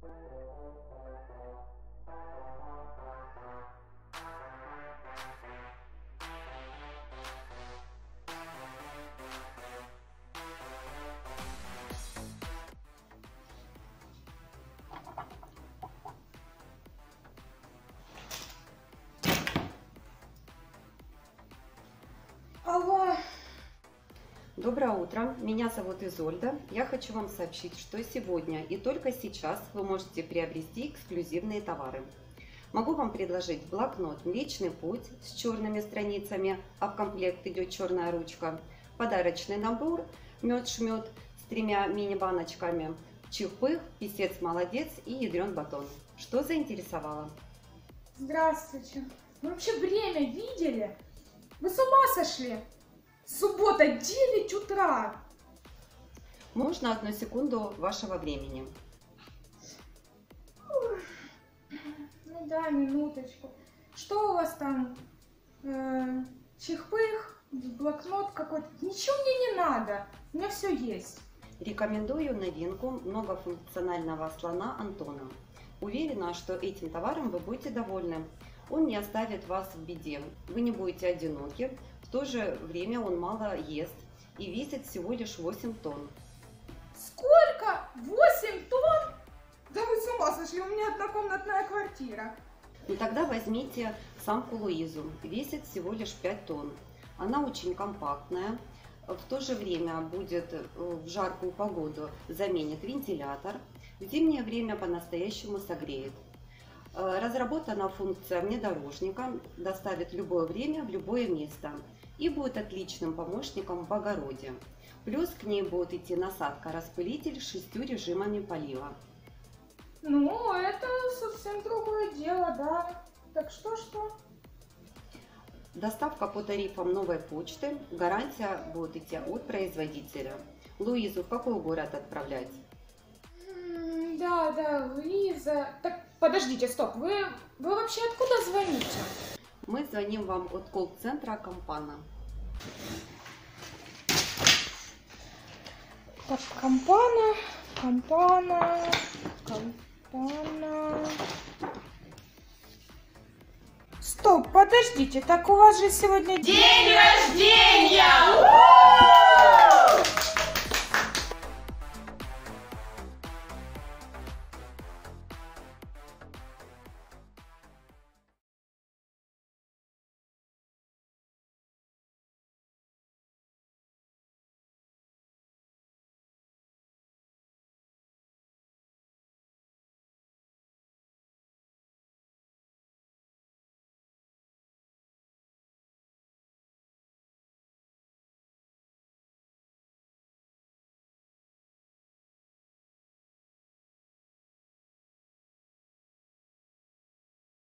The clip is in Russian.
Thank you. Доброе утро, меня зовут Изольда. Я хочу вам сообщить, что сегодня и только сейчас вы можете приобрести эксклюзивные товары. Могу вам предложить блокнот «Млечный путь» с черными страницами, а в комплект идет черная ручка, подарочный набор «Мед-шмет» с тремя мини-баночками, чихпых, писец молодец и ядрен батон. Что заинтересовало? Здравствуйте. Вы вообще время видели? Вы с ума сошли? Суббота, 9 утра. Можно одну секунду вашего времени. Ну да, минуточку. Что у вас там? Э, чихпых, блокнот какой-то. Ничего мне не надо. У меня все есть. Рекомендую новинку многофункционального слона Антона. Уверена, что этим товаром вы будете довольны. Он не оставит вас в беде. Вы не будете одиноки. В то же время он мало ест и весит всего лишь 8 тонн. Сколько? 8 тонн? Да вы с ума сошли, у меня однокомнатная квартира. Ну тогда возьмите самку Луизу. Весит всего лишь 5 тонн. Она очень компактная. В то же время будет э, в жаркую погоду заменит вентилятор. В зимнее время по-настоящему согреет. Э, разработана функция внедорожника, доставит любое время в любое место и будет отличным помощником в огороде. Плюс к ней будет идти насадка-распылитель с шестью режимами полива. Ну, это совсем другое дело, да. Так что, что? Доставка по тарифам новой почты. Гарантия будет идти от производителя. Луизу в какой город отправлять? Да, да, Лиза. Так, подождите, стоп. Вы, вы вообще откуда звоните? Мы звоним вам от колл-центра Компана. Так, компана, компана, компана. Стоп, подождите, так у вас же сегодня День рождения!